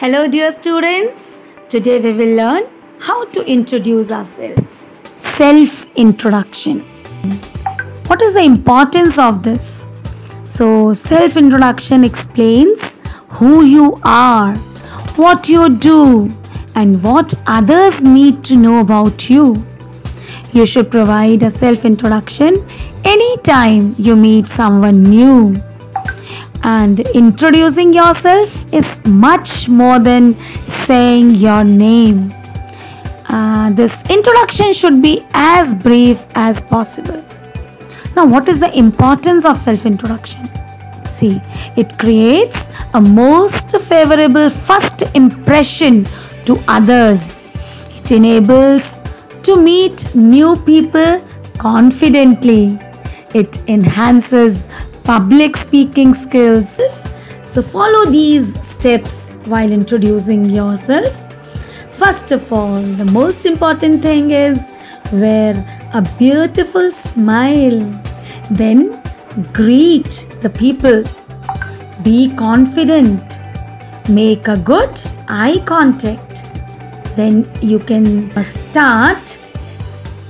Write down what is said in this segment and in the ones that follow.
Hello, dear students. Today we will learn how to introduce ourselves. Self introduction. What is the importance of this? So, self introduction explains who you are, what you do, and what others need to know about you. You should provide a self introduction anytime you meet someone new. And introducing yourself is much more than saying your name. Uh, this introduction should be as brief as possible. Now, what is the importance of self introduction? See, it creates a most favorable first impression to others. It enables to meet new people confidently. It enhances public speaking skills. So, follow these steps while introducing yourself. First of all, the most important thing is wear a beautiful smile. Then, greet the people. Be confident. Make a good eye contact. Then you can start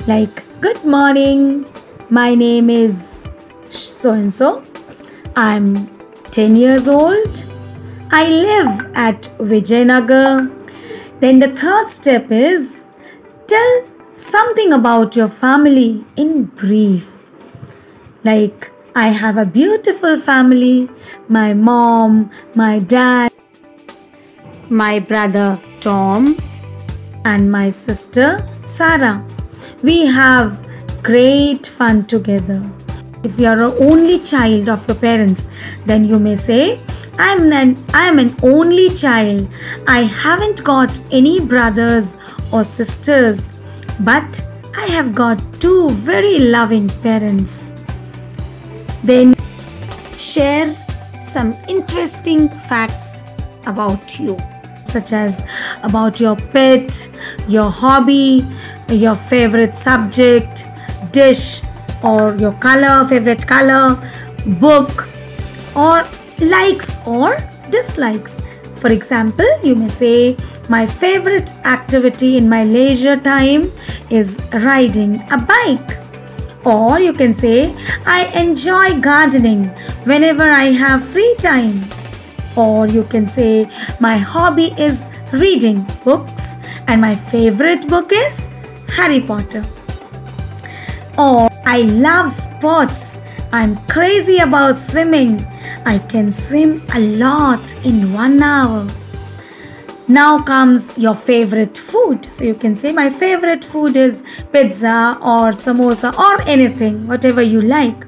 like, Good morning. My name is so and so. I'm 10 years old. I live at Vijayanagar. Then the third step is tell something about your family in brief. Like, I have a beautiful family my mom, my dad, my brother Tom, and my sister Sarah. We have great fun together. If you are an only child of your parents, then you may say, I'm an, I'm an only child. I haven't got any brothers or sisters, but I have got two very loving parents. Then share some interesting facts about you, such as about your pet, your hobby, your favorite subject, dish, or your color, favorite color, book, or likes or dislikes. For example, you may say, My favorite activity in my leisure time is riding a bike. Or you can say, I enjoy gardening whenever I have free time. Or you can say, My hobby is reading books and my favorite book is Harry Potter. Or I love sports. I'm crazy about swimming. I can swim a lot in one hour. Now comes your favorite food. So you can say, My favorite food is pizza or samosa or anything, whatever you like.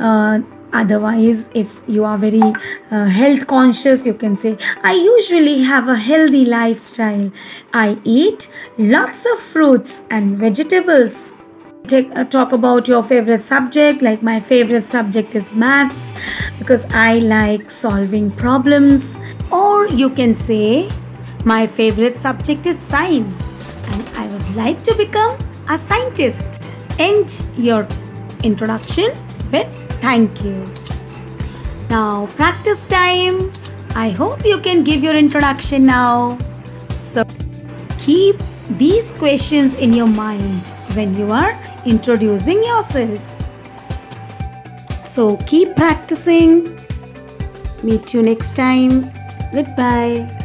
Uh, otherwise, if you are very uh, health conscious, you can say, I usually have a healthy lifestyle. I eat lots of fruits and vegetables. Take, uh, talk about your favorite subject like my favorite subject is maths because i like solving problems. Or you can say my favorite subject is science and i would like to become a scientist. End your introduction with thank you. Now practice time. I hope you can give your introduction now. So keep these questions in your mind when you are introducing yourself. So keep practicing. Meet you next time. Goodbye.